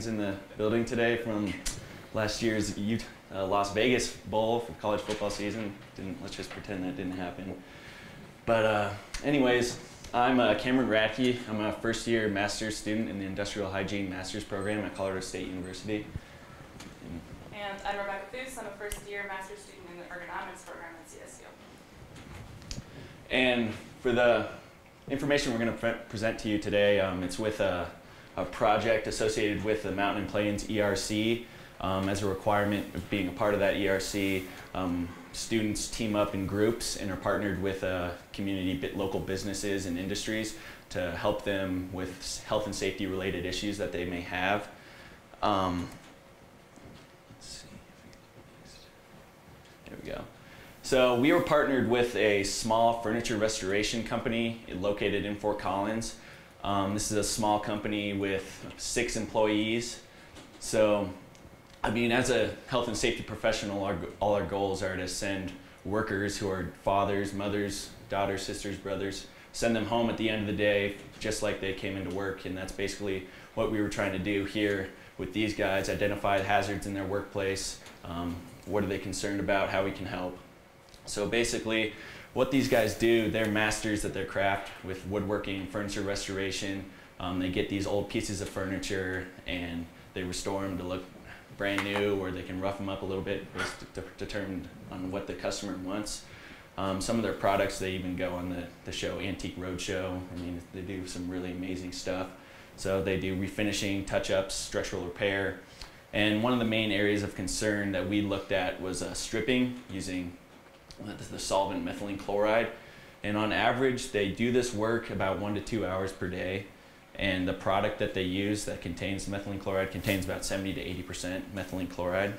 fans in the building today from last year's Ut- uh, Las Vegas Bowl for college football season. Didn't let's just pretend that didn't happen. But uh, anyways, I'm uh, Cameron Radtke. I'm a first year master's student in the Industrial Hygiene Master's Program at Colorado State University. And I'm Rebecca Foos. I'm a first year master's student in the ergonomics program at CSU. And for the information we're going to pre- present to you today, um, it's with a, a, project associated with the Mountain and Plains ERC. Um, as a requirement of being a part of that ERC, um, students team up in groups and are partnered with uh, community local businesses and industries to help them with health and safety related issues that they may have. Um, there we go. So we were partnered with a small furniture restoration company located in Fort Collins. Um, this is a small company with six employees. So I mean, as a health and safety professional, our, all our goals are to send workers who are fathers, mothers, daughters, sisters, brothers, send them home at the end of the day just like they came into work. And that's basically what we were trying to do here with these guys identify hazards in their workplace. Um, what are they concerned about? How we can help. So basically, what these guys do, they're masters at their craft with woodworking furniture restoration. Um, they get these old pieces of furniture and they restore them to look brand new or they can rough them up a little bit based determined on what the customer wants. Um, some of their products, they even go on the, the show Antique Roadshow. I mean, they do some really amazing stuff. So they do refinishing, touch-ups, structural repair. And one of the main areas of concern that we looked at was uh, stripping using the solvent methylene chloride. And on average, they do this work about one to two hours per day and the product that they use that contains methylene chloride contains about 70 to 80% methylene chloride.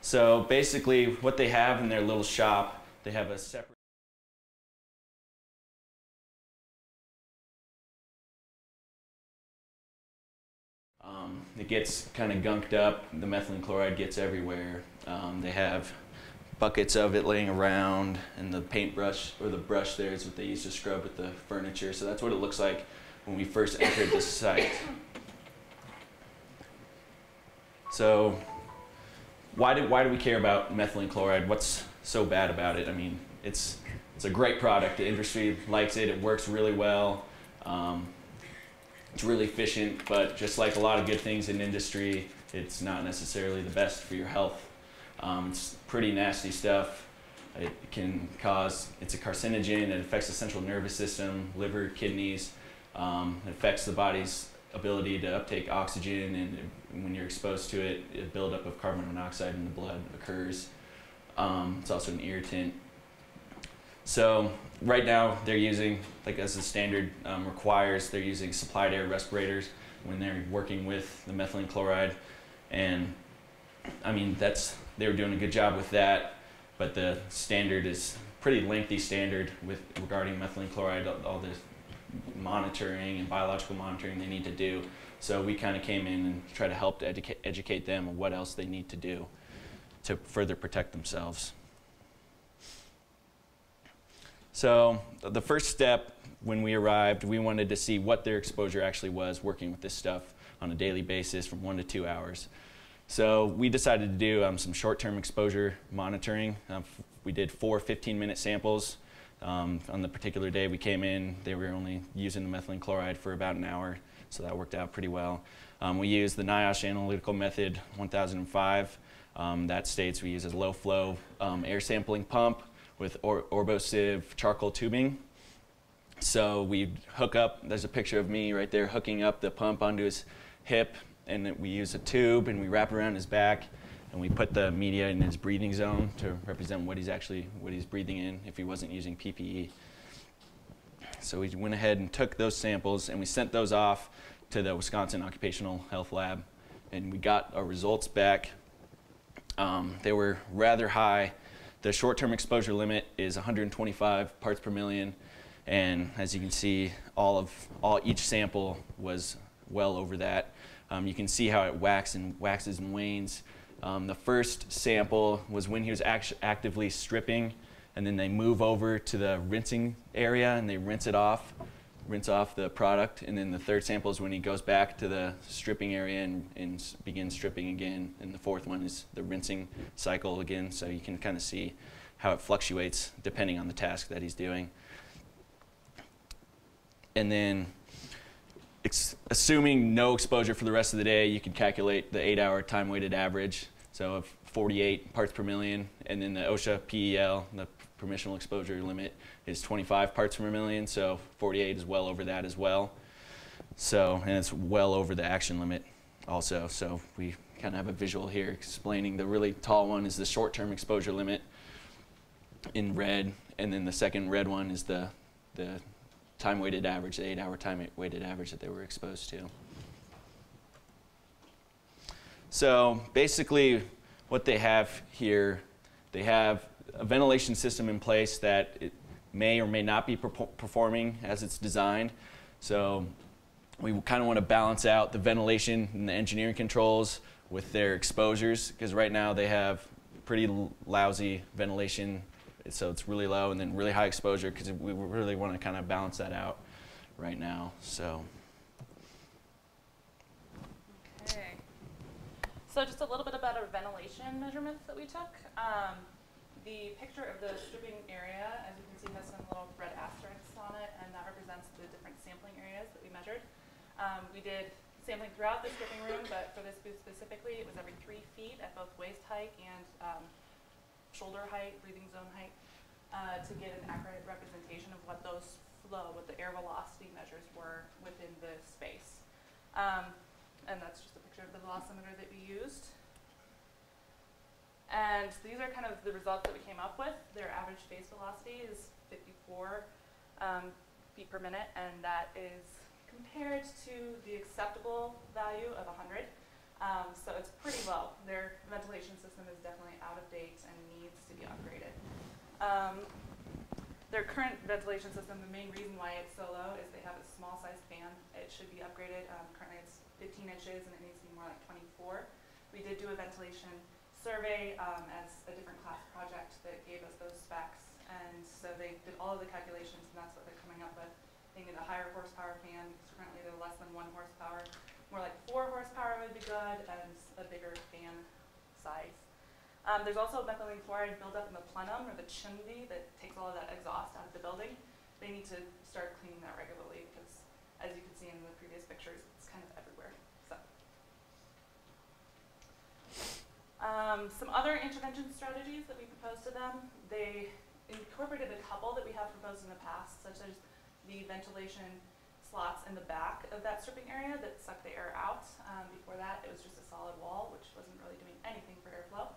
So basically what they have in their little shop, they have a separate Um, it gets kind of gunked up. The methylene chloride gets everywhere. Um, they have buckets of it laying around and the paintbrush or the brush there is what they use to scrub with the furniture. So that's what it looks like when we first entered the site. So why do, why do we care about methylene chloride? What's so bad about it? I mean, it's, it's a great product. The industry likes it. It works really well. Um, it's really efficient, but just like a lot of good things in industry, it's not necessarily the best for your health. Um, it's pretty nasty stuff. It can cause, it's a carcinogen, it affects the central nervous system, liver, kidneys. Um, it affects the body's ability to uptake oxygen, and when you're exposed to it, a buildup of carbon monoxide in the blood occurs. Um, it's also an irritant. So right now they're using, like as the standard um, requires, they're using supplied air respirators when they're working with the methylene chloride. And I mean, that's they were doing a good job with that, but the standard is pretty lengthy standard with regarding methylene chloride, all the monitoring and biological monitoring they need to do. So we kind of came in and tried to help to educate, educate them on what else they need to do to further protect themselves. So the first step when we arrived, we wanted to see what their exposure actually was working with this stuff on a daily basis from one to two hours. So we decided to do um, some short-term exposure monitoring. Um, we did four 15-minute samples. Um, on the particular day we came in, they were only using the methylene chloride for about an hour, so that worked out pretty well. Um, we used the NIOSH analytical method 1005. Um, that states we use a low-flow um, air sampling pump with or Carbosieve charcoal tubing. So we hook up, there's a picture of me right there hooking up the pump onto his hip and we use a tube and we wrap around his back and we put the media in his breathing zone to represent what he's actually what he's breathing in if he wasn't using PPE. So we went ahead and took those samples and we sent those off to the Wisconsin Occupational Health Lab and we got our results back. Um, they were rather high. The short-term exposure limit is 125 parts per million and as you can see all of all each sample was well over that. Um, you can see how it waxes and waxes and wanes. Um, the first sample was when he was act actively stripping, and then they move over to the rinsing area and they rinse it off rinse off the product, and then the third sample is when he goes back to the stripping area and, and begins stripping again. And the fourth one is the rinsing cycle again, so you can kind of see how it fluctuates depending on the task that he's doing. And then, assuming no exposure for the rest of the day, you can calculate the eight-hour time-weighted average. So of 48 parts per million, and then the OSHA PEL, the permissional exposure limit, is 25 parts per million. So 48 is well over that as well. So and it's well over the action limit also. So we kind of have a visual here explaining the really tall one is the short-term exposure limit in red, and then the second red one is the the time weighted average, the eight hour time weighted average that they were exposed to. So basically, what they have here, they have a ventilation system in place that it may or may not be performing as it's designed. So we kind of want to balance out the ventilation and the engineering controls with their exposures because right now they have pretty lousy ventilation so it's really low and then really high exposure because we really want to kind of balance that out right now so Okay. So just a little bit about our ventilation measurements that we took. Um, the picture of the stripping area, as you can see, has some little red asterisks on it, and that represents the different sampling areas that we measured. Um, we did sampling throughout the stripping room, but for this booth specifically, it was every three feet at both waist height and um, shoulder height, breathing zone height, uh, to get an accurate representation of what those flow, what the air velocity measures were within the space. Um, and that's just a picture of the velocimeter that we used. And these are kind of the results that we came up with. Their average face velocity is 54 um, feet per minute, and that is compared to the acceptable value of 100. Um, so it's pretty low. Their ventilation system is definitely out of date and needs to be upgraded. Um, their current ventilation system, the main reason why it's so low is they have a small sized fan. It should be upgraded. Um, currently it's 15 inches and it needs to be more like 24. We did do a ventilation survey um, as a different class project that gave us those specs. And so they did all of the calculations and that's what they're coming up with. They need a higher horsepower fan because currently they're less than one horsepower. More like four horsepower would be good and a bigger fan size. Um, there's also a methylene chloride buildup in the plenum or the chimney that takes all of that exhaust out of the building. They need to start cleaning that regularly because, as you can see in the previous pictures, it's kind of everywhere. So, um, some other intervention strategies that we proposed to them, they incorporated a couple that we have proposed in the past, such as the ventilation slots in the back of that stripping area that suck the air out. Um, before that, it was just a solid wall, which wasn't really doing anything for airflow.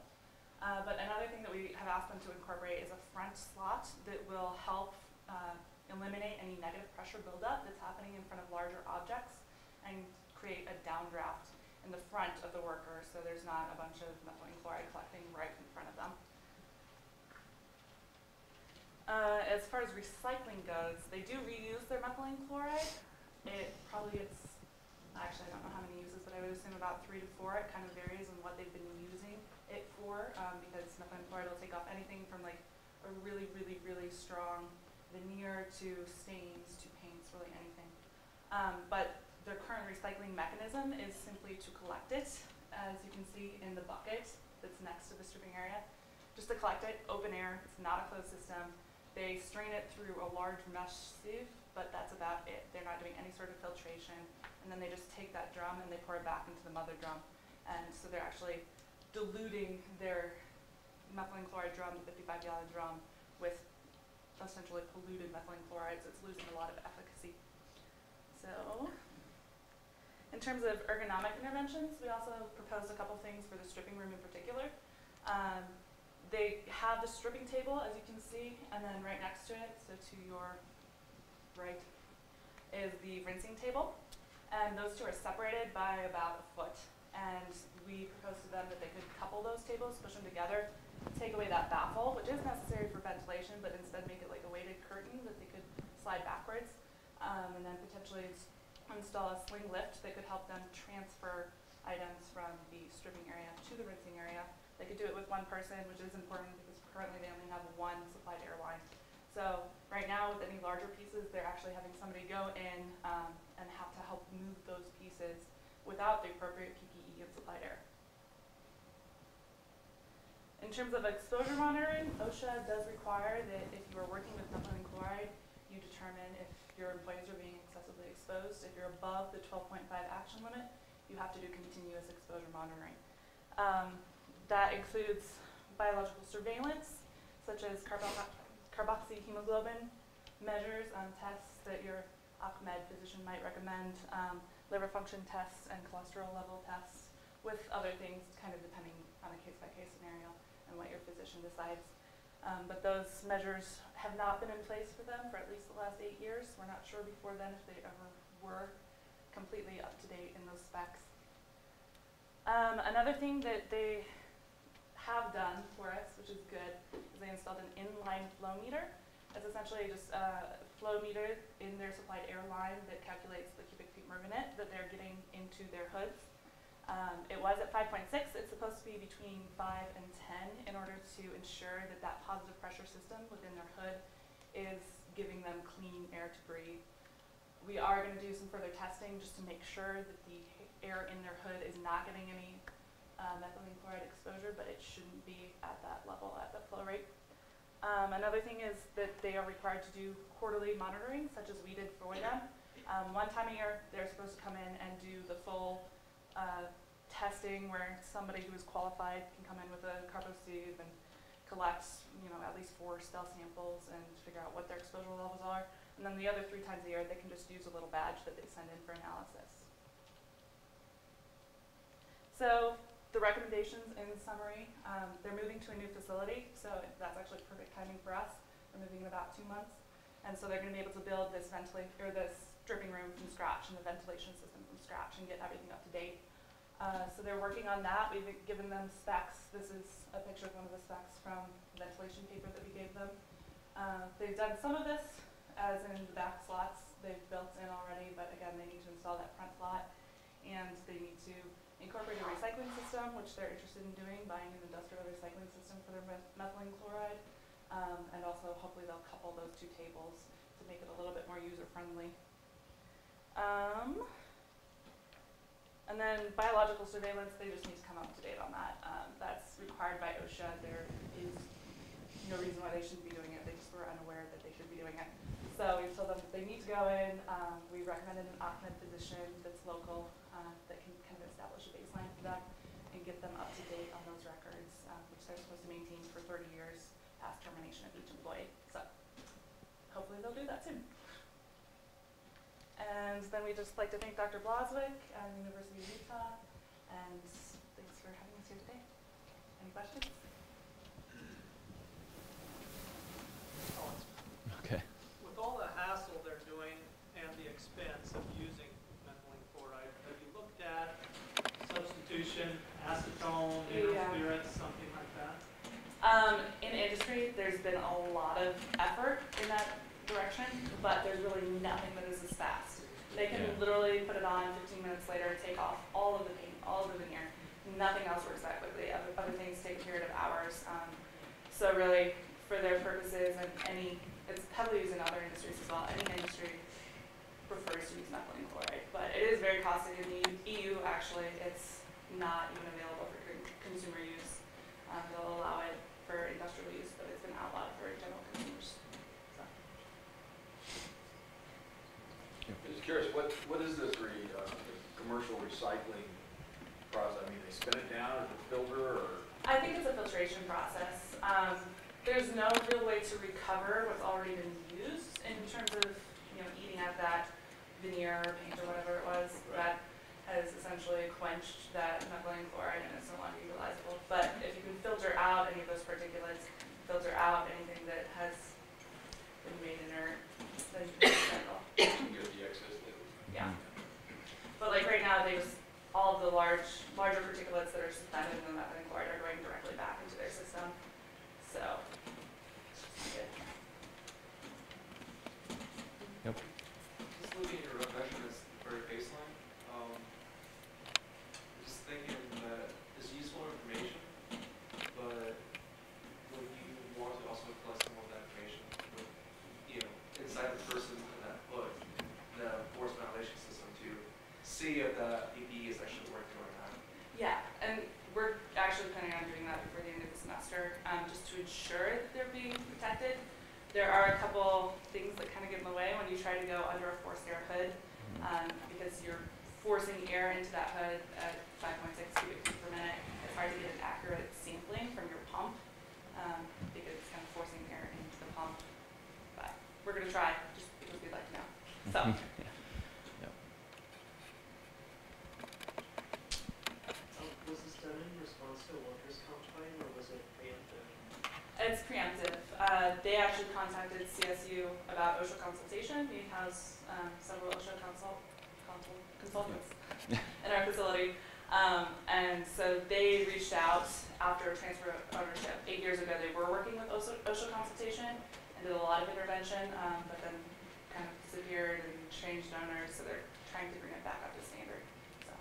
Uh, but another thing that we have asked them to incorporate is a front slot that will help uh, eliminate any negative pressure buildup that's happening in front of larger objects and create a downdraft in the front of the worker so there's not a bunch of methylene chloride collecting right in front of them. Uh, as far as recycling goes, they do reuse their methylene chloride. It probably gets, actually I don't know how many uses, but I would assume about three to four. It kind of varies on what they've been using it for um, because methylene chloride will take off anything from like a really, really, really strong veneer to stains to paints, really anything. Um, but their current recycling mechanism is simply to collect it, as you can see in the bucket that's next to the stripping area. Just to collect it, open air, it's not a closed system. They strain it through a large mesh sieve, but that's about it. They're not doing any sort of filtration. And then they just take that drum and they pour it back into the mother drum. And so they're actually diluting their methylene chloride drum, the 55 gallon drum, with essentially polluted methylene chloride, so it's losing a lot of efficacy. So, in terms of ergonomic interventions, we also proposed a couple things for the stripping room in particular. Um, they have the stripping table, as you can see, and then right next to it, so to your right, is the rinsing table. And those two are separated by about a foot. And we proposed to them that they could couple those tables, push them together, take away that baffle, which is necessary for ventilation, but instead make it like a weighted curtain that they could slide backwards. Um, and then potentially install a sling lift that could help them transfer items from the stripping area to the rinsing area. They could do it with one person, which is important because currently they only have one supplied airline. So right now, with any larger pieces, they're actually having somebody go in um, and have to help move those pieces without the appropriate PPE and supplied air. In terms of exposure monitoring, OSHA does require that if you are working with methylene chloride, you determine if your employees are being excessively exposed. If you're above the 12.5 action limit, you have to do continuous exposure monitoring. Um, that includes biological surveillance, such as carbo- carboxyhemoglobin measures, um, tests that your OCMED physician might recommend, um, liver function tests and cholesterol level tests, with other things kind of depending on a case-by-case scenario and what your physician decides. Um, but those measures have not been in place for them for at least the last eight years. We're not sure before then if they ever were completely up to date in those specs. Um, another thing that they have done for us, which is good, is they installed an inline flow meter. It's essentially just a flow meter in their supplied air line that calculates the cubic feet per minute that they're getting into their hoods. Um, it was at 5.6. It's supposed to be between 5 and 10 in order to ensure that that positive pressure system within their hood is giving them clean air to breathe. We are going to do some further testing just to make sure that the air in their hood is not getting any uh, methylene chloride exposure, but it shouldn't be at that level at the flow rate. Um, another thing is that they are required to do quarterly monitoring, such as we did for them. Um, one time a year, they're supposed to come in and do the full uh, testing where somebody who is qualified can come in with a carbosieve and collect, you know, at least four cell samples and figure out what their exposure levels are. And then the other three times a year, they can just use a little badge that they send in for analysis. So the recommendations in summary, um, they're moving to a new facility, so that's actually perfect timing for us. We're moving in about two months. And so they're gonna be able to build this ventilate, or this dripping room from scratch and the ventilation system from scratch and get everything up to date. Uh, so they're working on that. We've given them specs. This is a picture of one of the specs from the ventilation paper that we gave them. Uh, they've done some of this as in the back slots they've built in already, but again, they need to install that front slot and they need to incorporate a recycling system, which they're interested in doing, buying an industrial recycling system for their methylene chloride. Um, and also hopefully they'll couple those two tables to make it a little bit more user friendly. Um, and then biological surveillance, they just need to come up to date on that. Um, that's required by OSHA. There is no reason why they shouldn't be doing it. They just were unaware that they should be doing it. So we told them that they need to go in. Um, we recommended an OCMED physician that's local uh, that can kind of establish a baseline for them and get them up to date on those records, um, which they're supposed to maintain for 30 years past termination of each employee. So hopefully they'll do that soon. And then we'd just like to thank Dr. Blazwick and the University of Utah, and thanks for having us here today. Any questions? Okay. With all the hassle they're doing and the expense of using methylene chloride, have you looked at substitution, acetone, Yeah. interference, something like that? Um, in industry, there's been a lot of effort in that direction, but there's really nothing that is as fast. They can Yeah. literally put it on 15 minutes later, take off all of the paint, all of the veneer. Nothing else works that quickly. Other, other things take a period of hours. Um, so really, for their purposes and any, it's heavily used in other industries as well. Any industry prefers to use methylene chloride, but it is very costly in the EU. Actually, it's not even available for con- consumer use. Um, they'll allow it for industrial use, but it's been outlawed for general consumers. So. I'm just curious, what, what is this re, uh, commercial recycling process? I mean, they spin it down as a filter or? I think it's a filtration process. Um, there's no real way to recover what's already been used in terms of, you know, eating at that veneer or paint or whatever it was that has essentially quenched that methylene chloride and it's no longer utilizable. But if you can filter out any of those particulates, filter out anything that has been made inert, then you can recycle. You can get the excess that was. Yeah. But like right now, they just, all of the large, larger particulates that are suspended in the methylene chloride are going directly back into their system. So, it's just not good. Just looking at your rough measurements, the very baseline, um, just thinking that it's useful information, but would you want to also collect some more of that information with PPE is actually worth going on. Yeah, and we're actually planning on doing that before the end of the semester, um, just to ensure that they're being protected. There are a couple things that kind of get in the way when you try to go under a forced air hood, um, because you're forcing air into that hood at five point six cubic feet per minute. It's hard to get an accurate sampling from your pump, um, because it's kind of forcing air into the pump. But we're gonna try, just because we'd like to know. So, Um, Was this done in response to workers' comp claim, or was it preemptive? It's preemptive. Uh, they actually contacted CSU about OSHA consultation. He has um, several OSHA consult, consult, consultants in our facility. Um, and so they reached out after transfer of ownership. Eight years ago, they were working with OSHA, OSHA consultation and did a lot of intervention, um, but then kind of disappeared and changed owners. So they're trying to bring it back up to standard. So.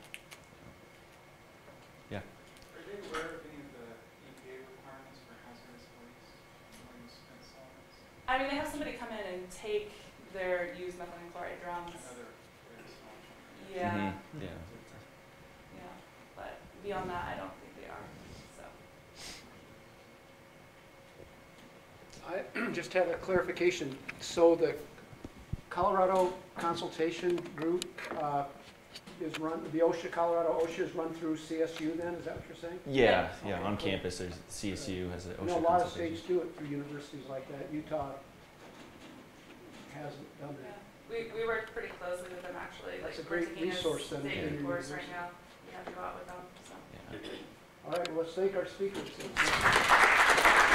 Are they aware of any of the EPA requirements for hazardous waste when you I mean, they have somebody come in and take their used methylene chloride drums. and other waste? Yeah. Mhm, Yeah. Yeah, but beyond that, I don't think they are, so. I just have a clarification. So the Colorado Consultation Group uh, is run, the OSHA, Colorado OSHA is run through CSU then, is that what you're saying? Yeah, yeah, on Okay. campus, there's CSU has an I know a lot of consultation. states do it through universities like that. Utah hasn't done yeah. that. We, we work pretty closely with them actually, like That's a we're great taking a resource then safety within course right university. now. We have to go out with them, so. Yeah. All right, well, let's thank our speakers.